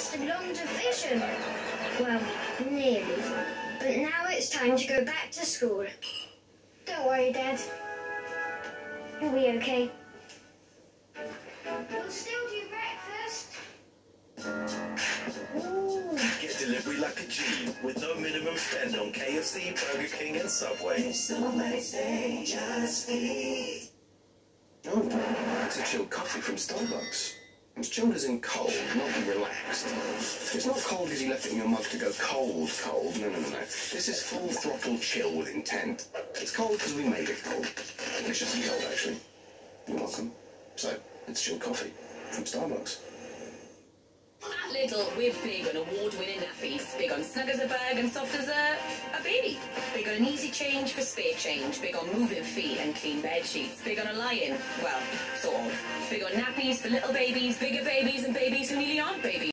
lasted long division. Well, nearly. But now it's time to go back to school. Don't worry, Dad. You'll be okay. We'll still do breakfast. Ooh. Get delivery like a G with no minimum spend on KFC, Burger King, and Subway. Somebody say just eat. Oh, it's a chilled coffee from Starbucks. Chilled as in cold, not relaxed. It's not cold because you left it in your mug to go cold, cold. No, no, no, no. This is full throttle chill with intent. It's cold because we made it cold. Deliciously cold, actually. You're welcome. So, it's chilled coffee from Starbucks. At Lidl, we're big on award-winning nappies. Big on snug as a bag and soft as a. On an easy change for spare change. Big on moving feet and clean bed sheets. Big on a lion. Well, sort of. Big on nappies for little babies, bigger babies, and babies who nearly aren't babies.